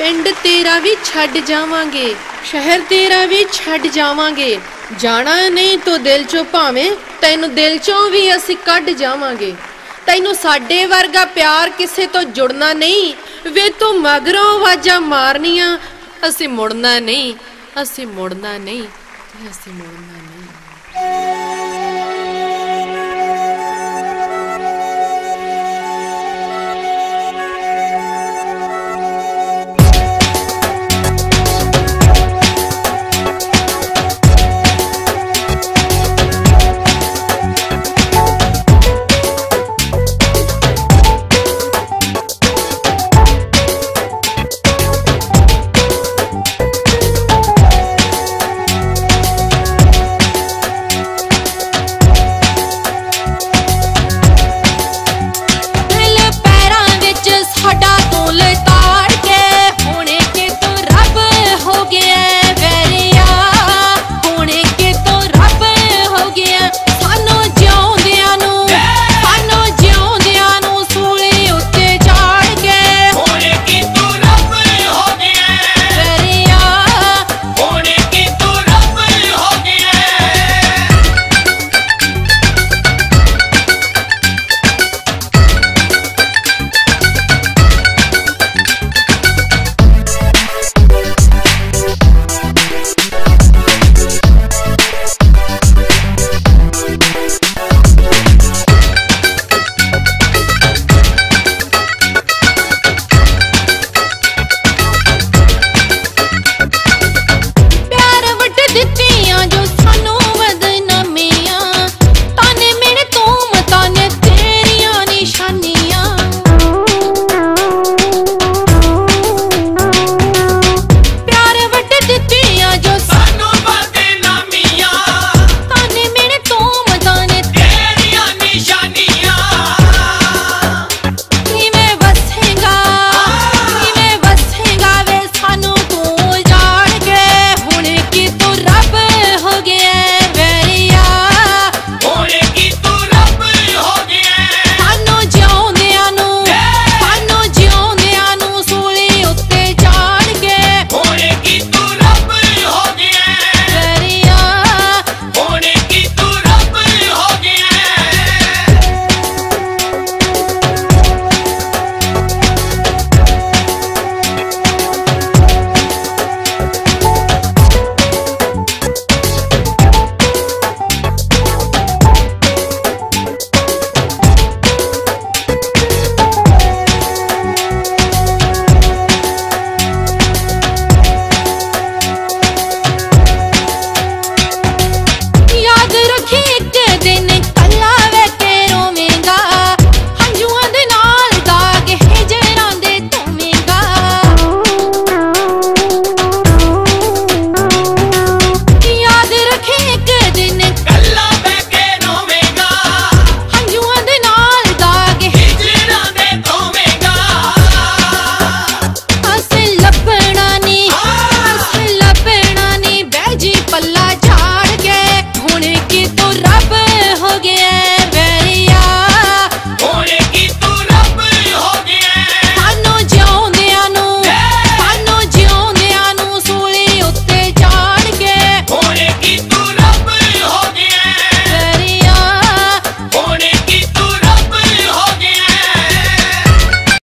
ਪਿੰਡ ਤੇਰਾ ਵੀ ਛੱਡ ਜਾਵਾਂਗੇ, ਸ਼ਹਿਰ ਤੇਰਾ ਵੀ ਛੱਡ ਜਾਵਾਂਗੇ। ਜਾਣਾ ਨਹੀਂ ਤੂੰ ਦਿਲ ਚੋਂ ਭਾਵੇਂ, ਤੈਨੂੰ ਦਿਲ ਚੋਂ ਵੀ ਅਸੀਂ ਕੱਢ ਜਾਵਾਂਗੇ। ਤੈਨੂੰ ਸਾਡੇ ਵਰਗਾ ਪਿਆਰ ਕਿਸੇ ਤੋਂ ਜੁੜਨਾ ਨਹੀਂ, ਵੇ ਤੂੰ ਮਗਰੋਂ ਆਵਾਜ਼ਾਂ ਮਾਰਨੀਆਂ, ਅਸੀਂ ਮੁੜਨਾ ਨਹੀਂ, ਅਸੀਂ ਮੁੜਨਾ ਨਹੀਂ, ਅਸੀਂ ਮੁੜਨਾ ਨਹੀਂ।